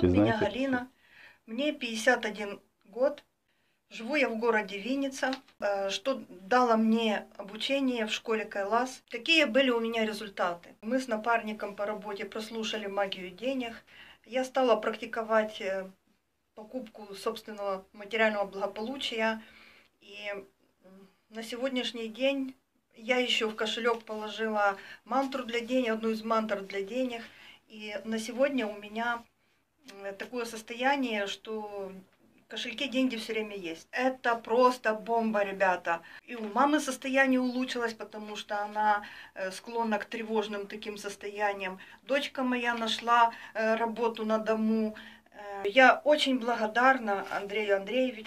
Зовут меня Признайтесь. Галина. Мне 51 год. Живу я в городе Винница. Э, Что дало мне обучение в школе Кайлас? Какие были у меня результаты? Мы с напарником по работе прослушали магию денег. Я стала практиковать э, покупку собственного материального благополучия. И на сегодняшний день я еще в кошелек положила мантру для денег, одну из мантр для денег. И на сегодня у меня такое состояние, что в кошельке деньги все время есть. Это просто бомба, ребята. И у мамы состояние улучшилось, потому что она э, склонна к тревожным таким состояниям. Дочка моя нашла э, работу на дому. Э, Я очень благодарна Андрею Андреевичу